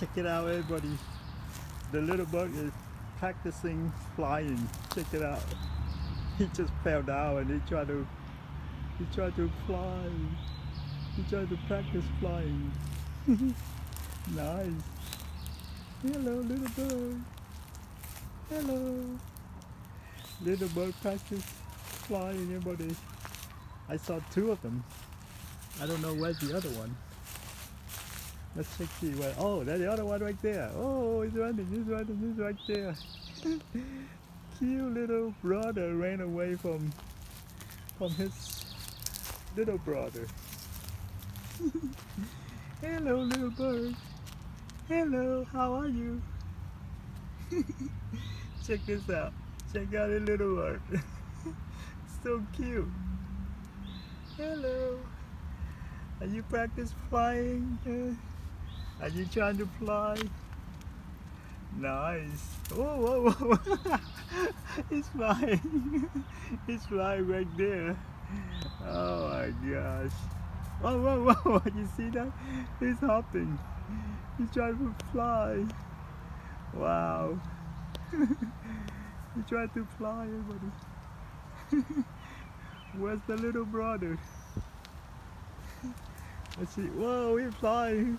Check it out everybody. The little bird is practicing flying. Check it out. He just fell down and he tried to he tried to fly. He tried to practice flying. nice. Hello little bird. Hello. Little bird practice flying everybody. I saw two of them. I don't know where's the other one. Let's check see where. Oh, there's the other one right there. Oh, he's running, he's running, he's right there. Cute little brother ran away from from his little brother. Hello, little bird. Hello, how are you? Check this out. Check out the little bird. so cute. Hello. Are you practice flying? Uh, Are you trying to fly? Nice. Oh, whoa, whoa. He's flying. He's flying right there. Oh my gosh. Whoa, whoa, whoa. You see that? He's hopping. He's trying to fly. Wow. he tried to fly, everybody. Where's the little brother? Let's see. Whoa, he's flying.